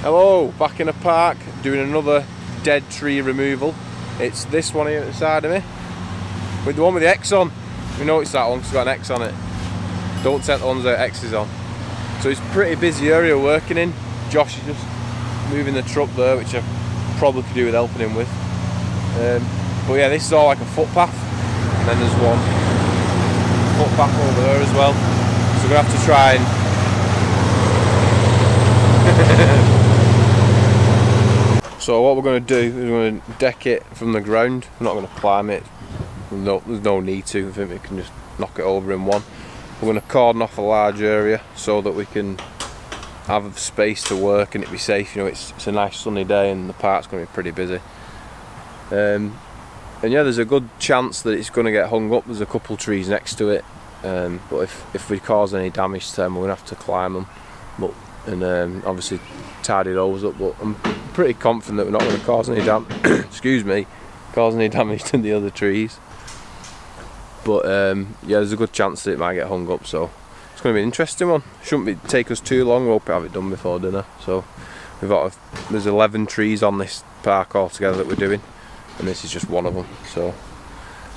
Hello, back in the park doing another dead tree removal. It's this one here at the side of me with the one with the X on. We noticed that one. It's got an X on it. Don't set the ones that X's on. So it's pretty busy area working in. Josh is just moving the truck there, which I probably could do with helping him with. Um, but yeah, this is all like a footpath, and then there's one footpath over there as well. We're gonna have to try and So what we're going to do is we're going to deck it from the ground. We're not going to climb it. No, there's no need to. I think we can just knock it over in one. We're going to cordon off a large area so that we can have space to work and it be safe. You know, it's, it's a nice sunny day and the park's going to be pretty busy. Um, and yeah, there's a good chance that it's going to get hung up. There's a couple trees next to it. Um, but if, if we cause any damage to them, we're going to have to climb them. But and um, obviously tidy those up. But I'm pretty confident that we're not going to cause any damage. excuse me, cause any damage to the other trees. But um, yeah, there's a good chance that it might get hung up. So it's going to be an interesting one. Shouldn't be, take us too long. We hope we have it done before dinner. So we've got a, there's 11 trees on this park altogether that we're doing, and this is just one of them. So,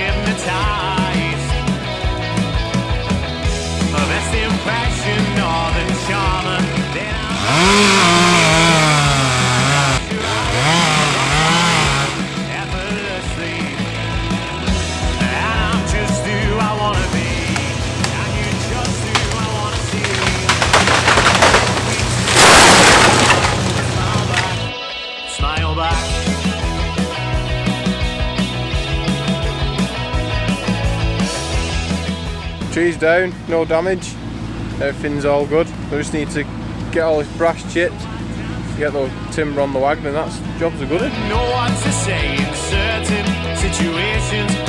hypnotized best impression impassioned the charm Then I. Trees down, no damage, everything's all good. We just need to get all this brash chipped, get the timber on the wagon and that's, job's are good. Eh? What to say in certain situations,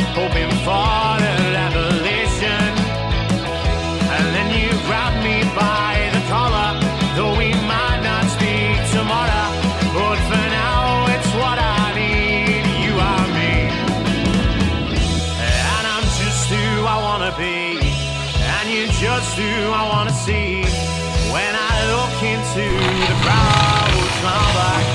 You're just who I wanna see. When I look into the crowd, smile back,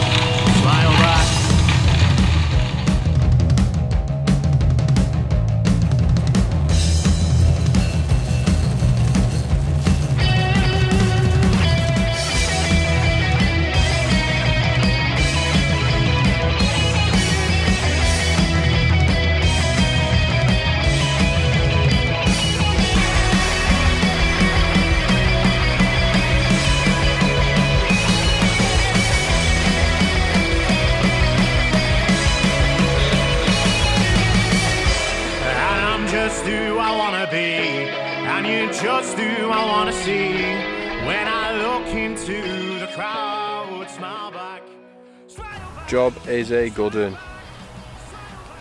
just who I wanna be. And you're just who I wanna see. When I look into the crowd, smile back. Job is a good one.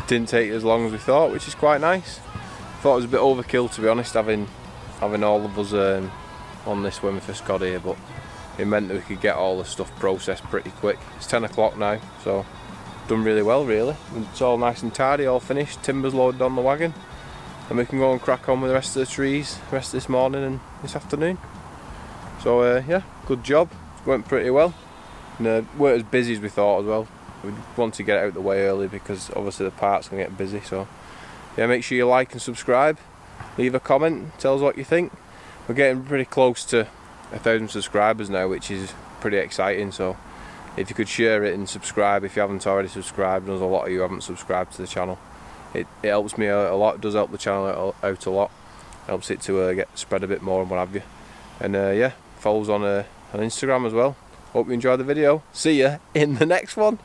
Didn't take as long as we thought, which is quite nice. Thought it was a bit overkill to be honest, having having all of us um, on this when we first got here, but it meant that we could get all the stuff processed pretty quick. It's 10 o'clock now, so done really well really. It's all nice and tidy, all finished, timbers loaded on the wagon, and we can go and crack on with the rest of the trees, the rest of this morning and this afternoon. So uh, yeah, good job, went pretty well. And uh, weren't as busy as we thought as well. We want to get it out of the way early because obviously the park's gonna get busy. So yeah, make sure you like and subscribe. Leave a comment, tell us what you think. We're getting pretty close to a thousand subscribers now, which is pretty exciting. So if you could share it and subscribe if you haven't already subscribed, there's a lot of you haven't subscribed to the channel it, it helps me a, a lot, it does help the channel out, a lot, helps it to uh, get spread a bit more and what have you. And uh, yeah, follows on, uh, on Instagram as well. Hope you enjoy the video. See you in the next one.